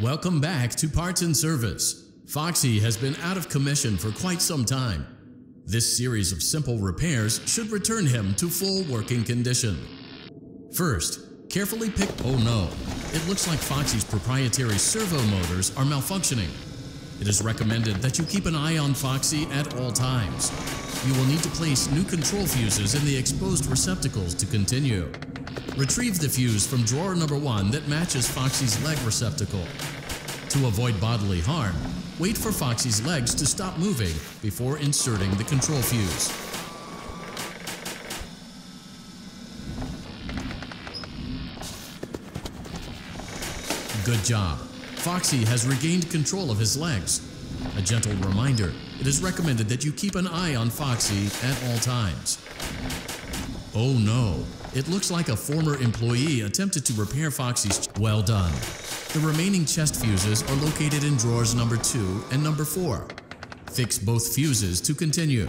Welcome back to Parts and Service. Foxy has been out of commission for quite some time. This series of simple repairs should return him to full working condition. First, carefully pick. Oh no, it looks like Foxy's proprietary servo motors are malfunctioning. It is recommended that you keep an eye on Foxy at all times. You will need to place new control fuses in the exposed receptacles to continue. Retrieve the fuse from drawer number one that matches Foxy's leg receptacle. To avoid bodily harm, wait for Foxy's legs to stop moving before inserting the control fuse. Good job. Foxy has regained control of his legs. A gentle reminder, it is recommended that you keep an eye on Foxy at all times. Oh no, it looks like a former employee attempted to repair Foxy's. Well done. The remaining chest fuses are located in drawers number 2 and number 4. Fix both fuses to continue.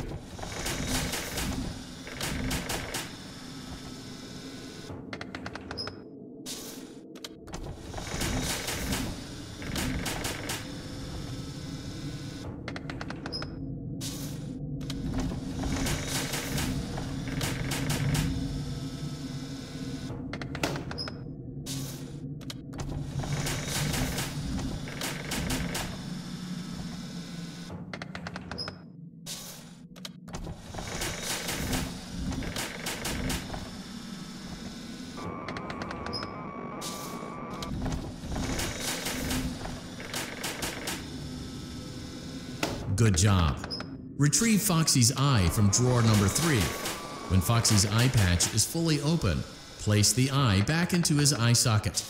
Good job. Retrieve Foxy's eye from drawer number 3. When Foxy's eye patch is fully open, place the eye back into his eye socket.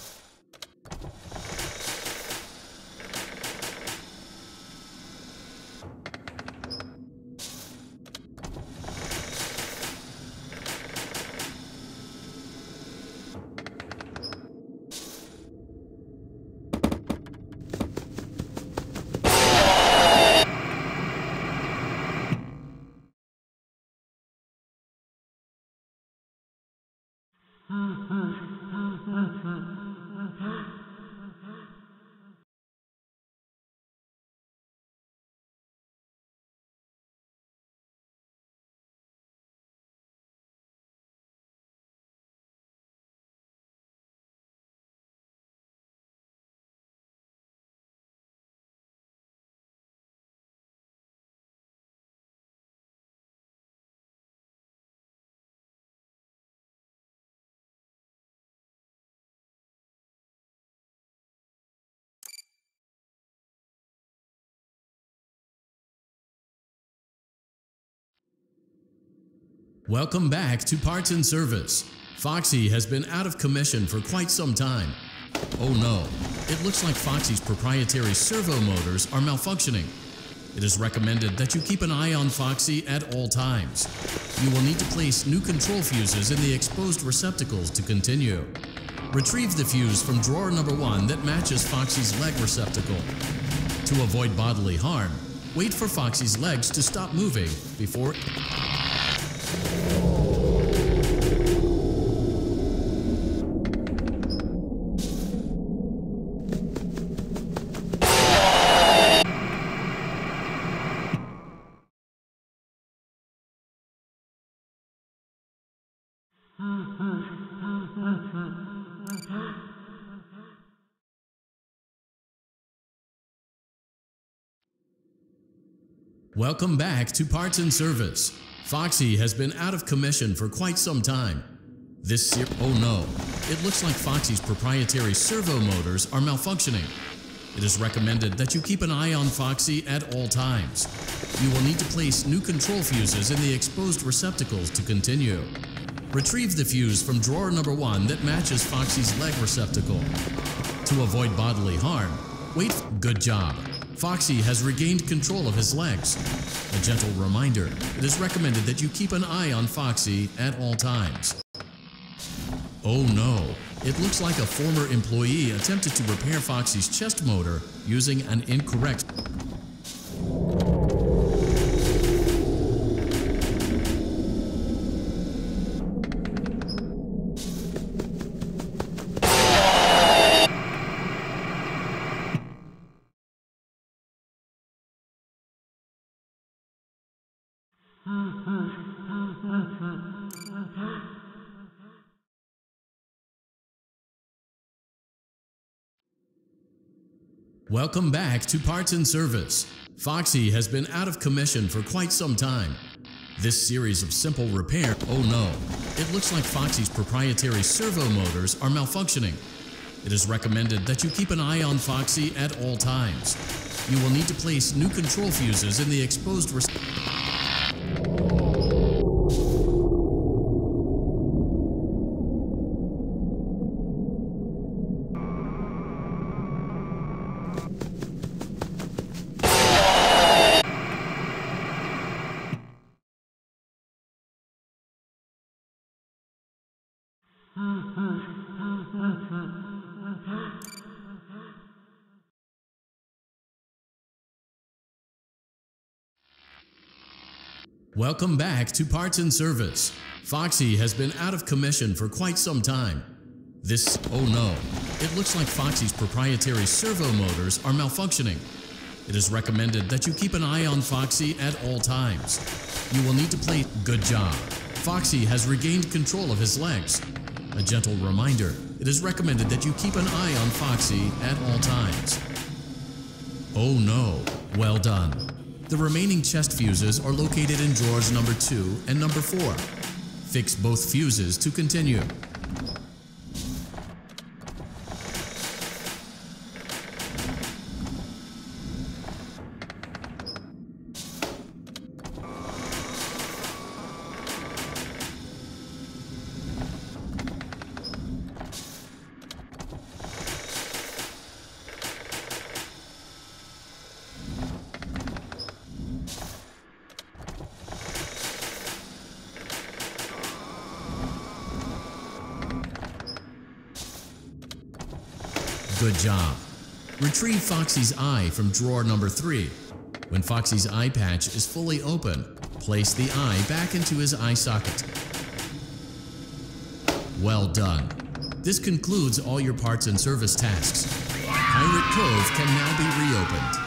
Welcome back to Parts and Service. Foxy has been out of commission for quite some time. Oh no, it looks like Foxy's proprietary servo motors are malfunctioning. It is recommended that you keep an eye on Foxy at all times. You will need to place new control fuses in the exposed receptacles to continue. Retrieve the fuse from drawer number one that matches Foxy's leg receptacle. To avoid bodily harm, wait for Foxy's legs to stop moving before Welcome back to Parts and Service. Foxy has been out of commission for quite some time. This oh no, it looks like Foxy's proprietary servo motors are malfunctioning. It is recommended that you keep an eye on Foxy at all times. You will need to place new control fuses in the exposed receptacles to continue. Retrieve the fuse from drawer number one that matches Foxy's leg receptacle. To avoid bodily harm, wait. Good job. Foxy has regained control of his legs. A gentle reminder, it is recommended that you keep an eye on Foxy at all times. Oh no, it looks like a former employee attempted to repair Foxy's chest motor using an incorrect Welcome back to Parts and Service. Foxy has been out of commission for quite some time. This series of simple repair, oh no, it looks like Foxy's proprietary servo motors are malfunctioning. It is recommended that you keep an eye on Foxy at all times. You will need to place new control fuses in the exposed Welcome back to Parts and Service. Foxy has been out of commission for quite some time. This, oh no, it looks like Foxy's proprietary servo motors are malfunctioning. It is recommended that you keep an eye on Foxy at all times. You will need to play good job. Foxy has regained control of his legs. A gentle reminder, it is recommended that you keep an eye on Foxy at all times. Oh no, well done. The remaining chest fuses are located in drawers number 2 and number 4. Fix both fuses to continue. Good job. Retrieve Foxy's eye from drawer number 3. When Foxy's eye patch is fully open, place the eye back into his eye socket. Well done. This concludes all your parts and service tasks. Pirate Cove can now be reopened.